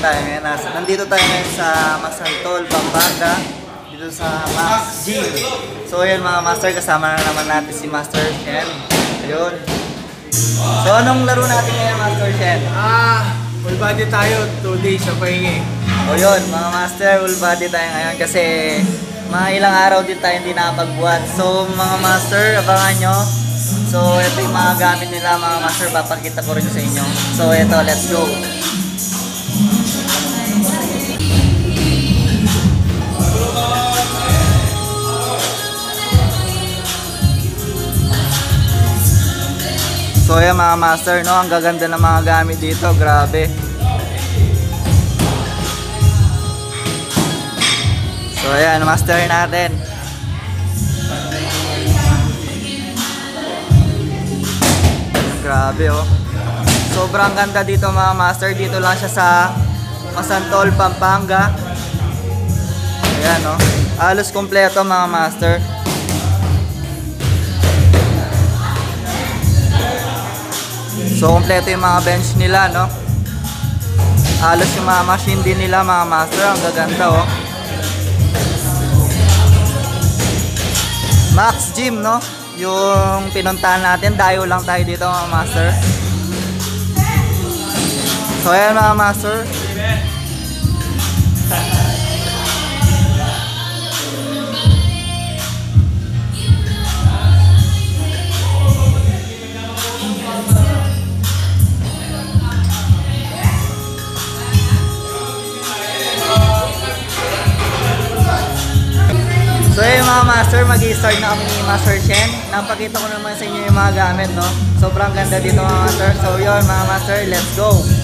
tayo ngayon. Nasa, nandito tayo ngayon sa Masantol, Pampanga. Dito sa Max Gym. So ayun mga master, kasama na naman natin si Master Shen. Ayun. So anong laro natin ngayon Master Shen? Ah, full body tayo. 2 days sa pahingi. O yun, mga master, full body tayo ngayon kasi mga ilang araw din tayo hindi nakapagbuhat. So mga master, abangan nyo. So ito yung mga gamit nila mga master, papakita ko rin sa inyo. So ito, let's go. So ayan mga master, no, ang gaganda ng mga gamit dito, grabe. So ayan, master natin. Grabe oh. Sobrang ganda dito mga master. Dito lang siya sa Masantol, Pampanga. Ayan oh. Halos kompleto mga master. So kompleto yung mga bench nila no. Halos yung mga machine din nila mga master. Ang gaganda oh. Max Gym, no? Yung pinuntahan natin, dayo lang tayo dito mga master. So ayan mga master. Mga master, mag start na kami ni Master Chen. Napakita ko naman sa inyo yung mga gamit, no? Sobrang ganda dito mga master. So yun mga master, let's go!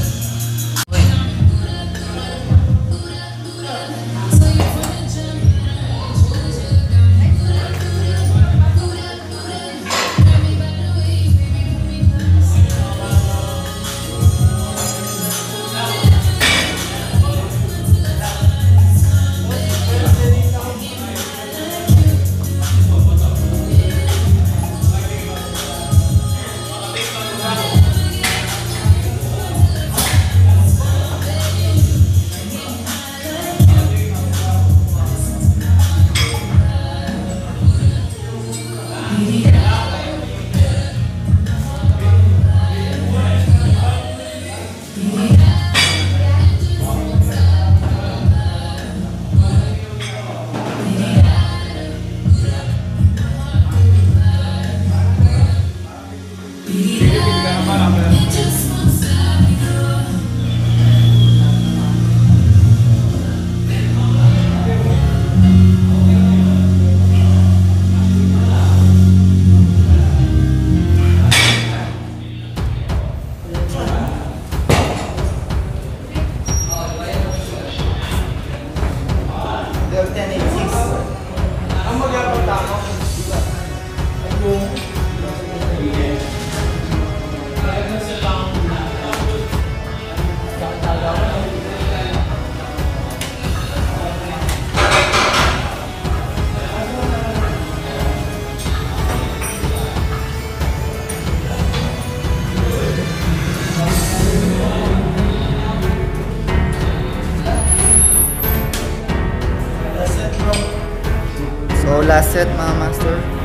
Last set mga master.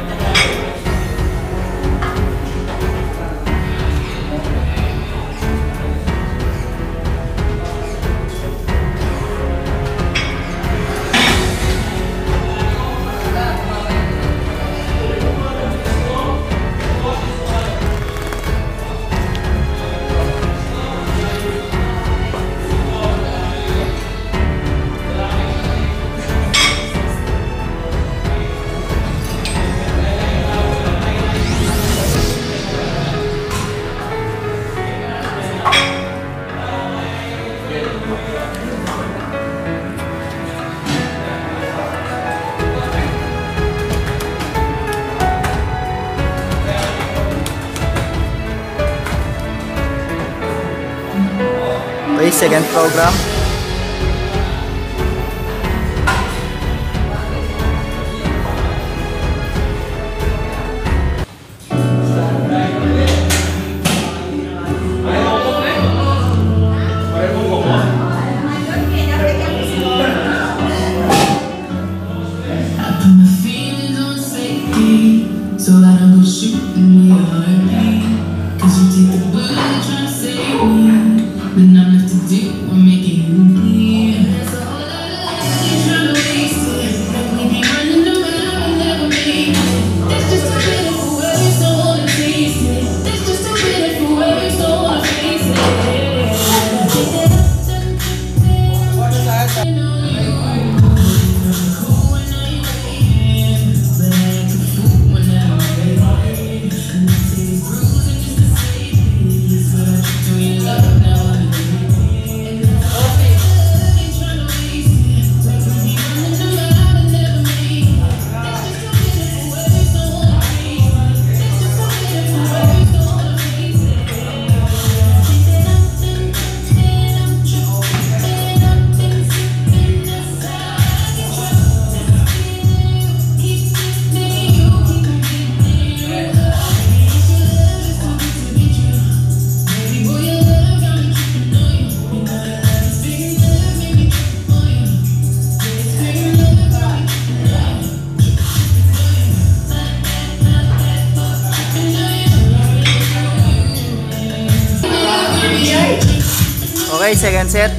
Second set.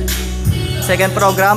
Second program.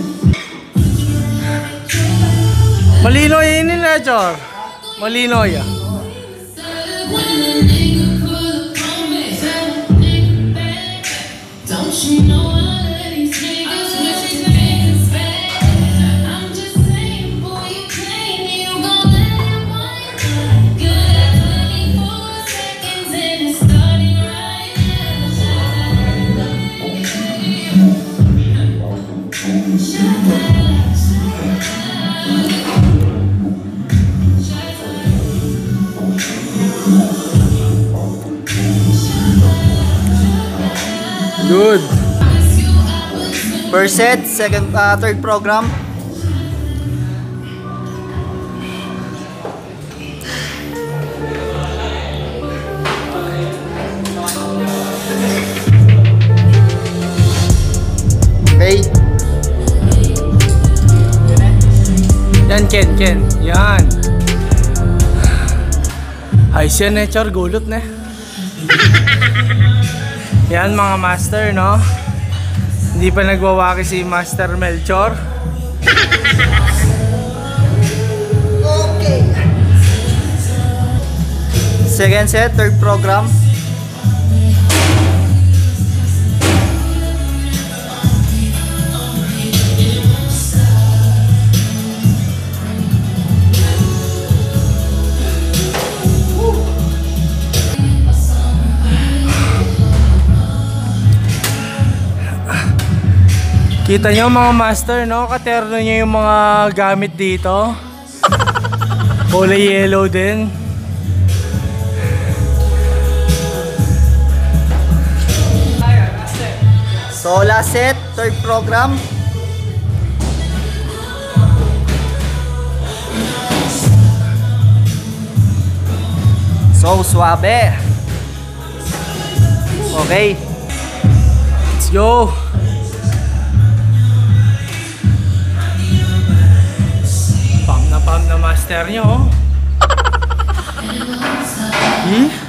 Malino yun First set, second, uh, third program. Okay. Yan, Ken, Ken. Yan. Yan eh, Chor. Gulot na. Yan mga master, no? Hindi pa nagwawaki si Master Melchor. Okay. Second set, third program. Kita nyo mga master, no? Katerno nyo yung mga gamit dito. Kulay yellow din. So last set, third program. So suabe. Okay. Let's go! Master nyo, oh. Hmm?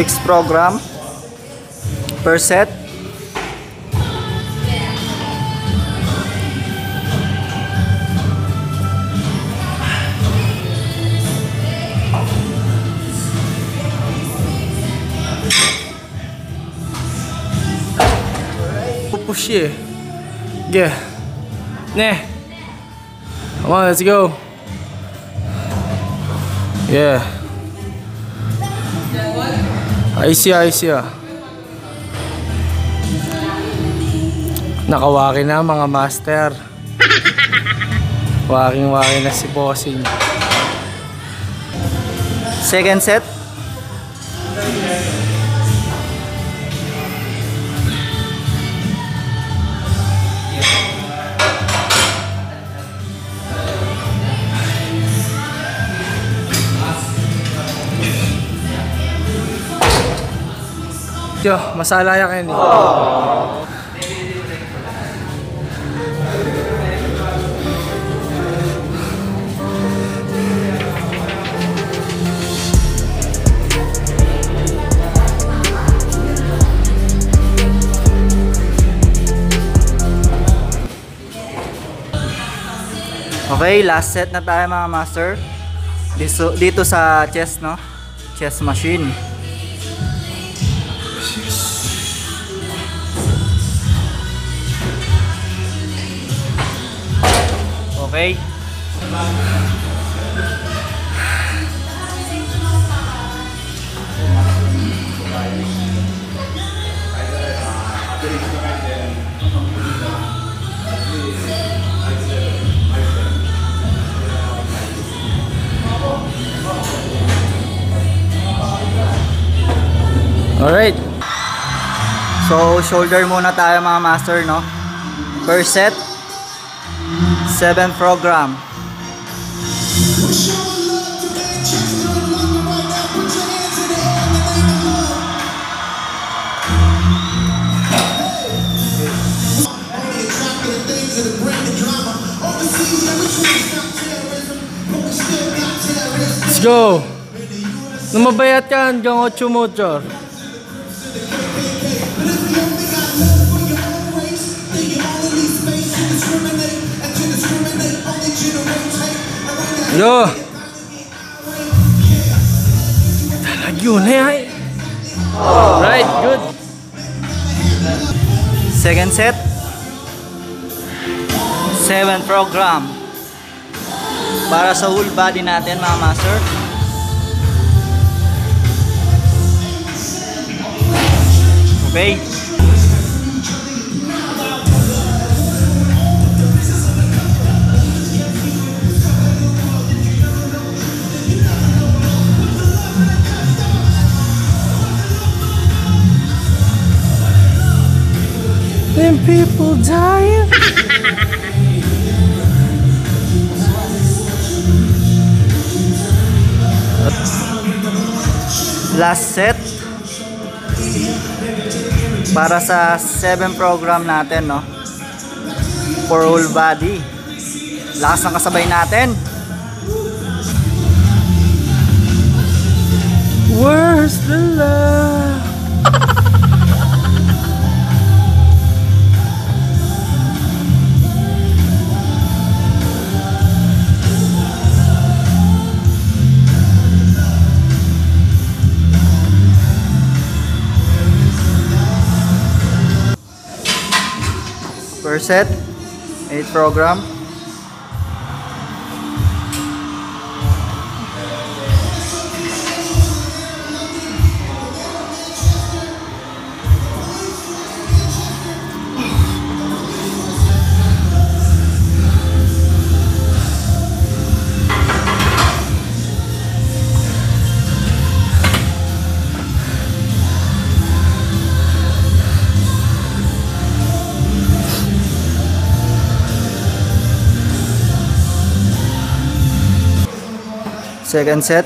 Six program per set. Push. Yeah. Ne. Come on, let's go. Yeah. Ayos siya, ayos siya. Nakawaki na mga master. Waking-waki na si bossing. Second set. Yo, masala yan Kenny. Okay, last set na tayo mga master. Dito, dito sa chest, no? Chest machine. Okay. Alright. So, shoulder muna tayo mga master, no? First set, 7 program. Let's go. Numabayat ka hanggang 8 motor. Yo. Talag yun eh. Right, good. Second set, 7 program. Para sa whole body natin mga master. Okay. Them people dying. Last set. Para sa 7 program natin, no? For whole body. Lakas ng kasabay natin. Where's the love? Set. 8 program. Second set.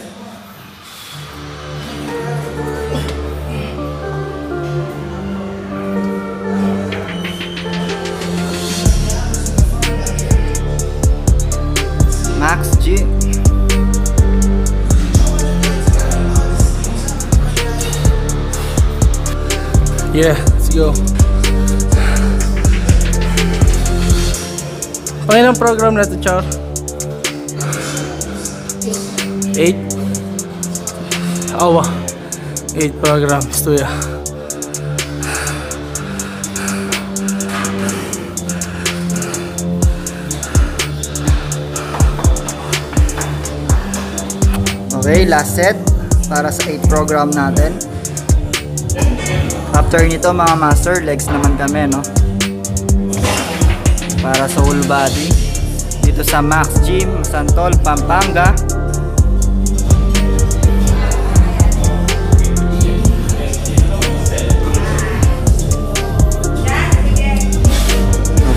Max G. Yeah, let's go. Okay ng program na to, Char? 8? Awa. 8 programs to ya. Okay, last set para sa 8 program natin. After nito mga master, legs naman kami, no? Para sa whole body. Dito sa Max Gym, Santol, Pampanga.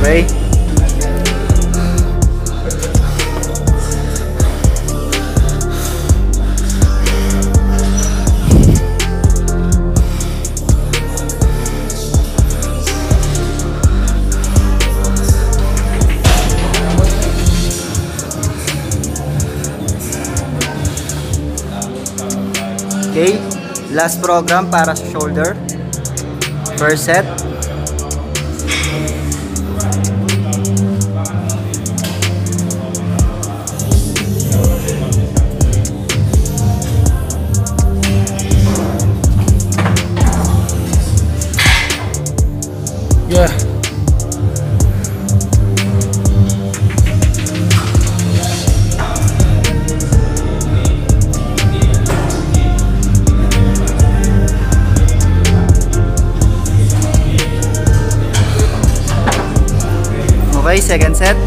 Okay, last program para shoulder. First set. Second set.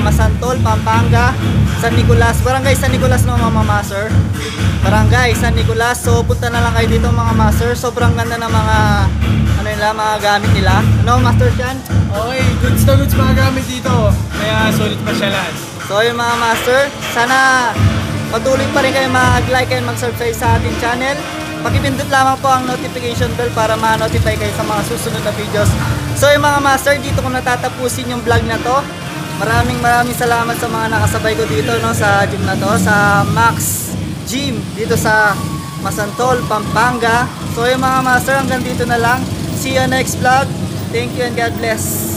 Masantol, Pampanga, San Nicolas, Barangay San Nicolas no mga master. Barangay San Nicolas. So punta na lang kayo dito mga master. Sobrang ganda ng mga ano nila, mga gamit nila. Ano Master Shen? Okay, goods na goods mga gamit dito. Kaya solid pasyalan. So yun mga master, sana patuloy pa rin kayo mag-like and mag-subscribe sa ating channel. Pakipindot lamang po ang notification bell para ma-notify kayo sa mga susunod na videos. So yung mga master, dito ko natatapusin yung vlog na to. Maraming maraming salamat sa mga nakasabay ko dito no, sa gym na to, sa Max Gym dito sa Masantol, Pampanga. So yung mga master, hanggang dito na lang. See you next vlog. Thank you and God bless.